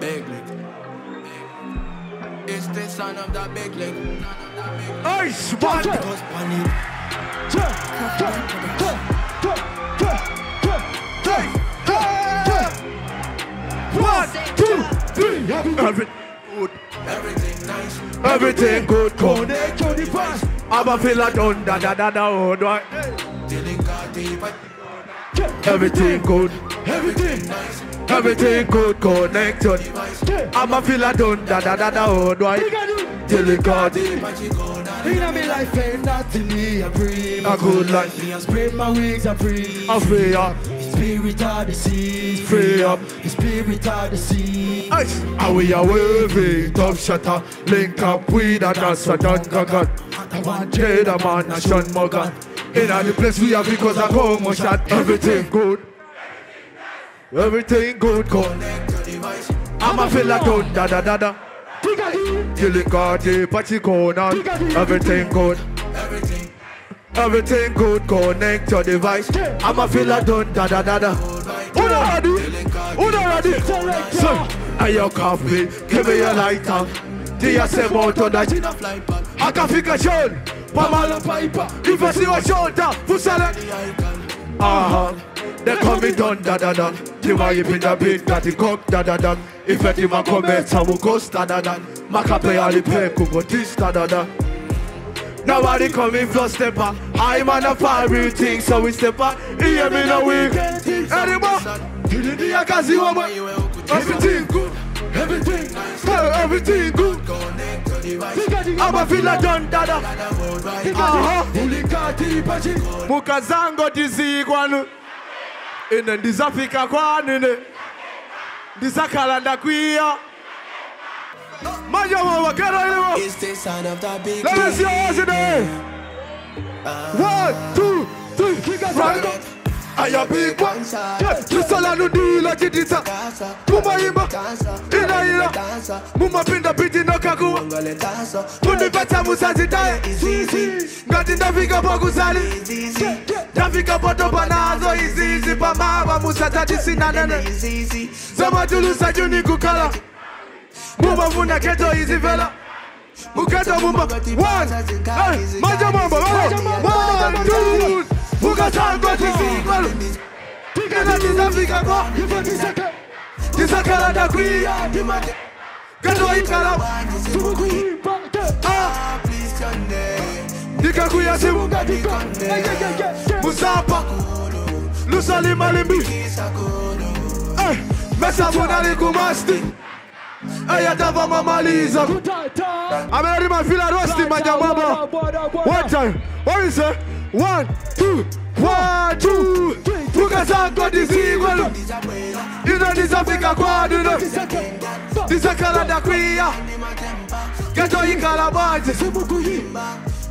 Big lick. It's the son of that big lick. Ice one. Goes panic. One, two, three. Every, good. Everything nice. Everything good. Connect to the past. I'm a feel like done da da da da oh, do I- Dealing got deep. Everything good. Everything nice. Everything good. Connect to I'm a feel like done da da da da oh, do I- Till it got deep. But you go down. Inna me life ain't nothing me a breathe. A good life. Me a spread my wings and breathe. I'm free up. Spirit of the sea. Free up. The spirit of the sea. Ice. And we are waving. Top shutter. Link up with a dance. A done gagan. I want Jada man. A Sean Morgan. In the place we are because I go come shot. Everything good. Everything good. Good. Connect to device. I'm a feel like done da da da da. Till it got deep, but going on. Everything good, Everything. everything good. Connect your device. I'm a feel like done da da da da. Who not ready? Who not ready? So, I your coffee, give me your lighter. Do you say about on that? Enough flight back. Figure Sean, Pamela Piper. If I see your shoulder, who sell it? The icon. Uh-huh. Call me done da da da. Way you in the beat, got it cock da da da. If any man come here, I will go da da da. Maka play all the could go this da da da. Nobody coming for stepper. I'm on a fire thing, so we step up. Hear me no week. Anymore. Did Akazi woman? You will Everything good. Everything. Everything good. I'm a feel done da da. That road right. Uh-huh. mukazango tizikwanu ine ndizafika kwanu ine ndizakhala ndakwiya. Manje mawakerailiwo It's the son of that big Let me see your hands in the air. One, two, three. Aya big one. Tusala nudila chitisa. Mumayimba. Ina ina. Mumapinda piti nokakuwa. Kunipata musazitaye. Ngati ndafika pakuzali. Ndafika potopa nazo izizi pamava musatati sina nene. Zamatulusa juni kukala. Mumafuna keto izivela. Mukata mumba. One. Hey, manja mamba. One, two. Mukatango tizikwalo. Tikana tizafika kwa. Tisakala ndakwiya. Kato ikala. Ah. Nikakuya simu. Musapa. Lusalima limbi. Eh, Mesa munali kumasti. Ayatava mamaliza. Amerudi mafila rosti majamama. One time. What is it? One, two, one, two. Duno. Disakala da kwiya. Geto ikala baje.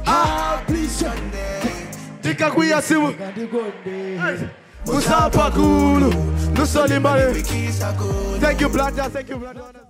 Ah, Tikakuya simu. Musapa kulu. Lusalimale. Thank you, Blanda. Thank you, Blanda.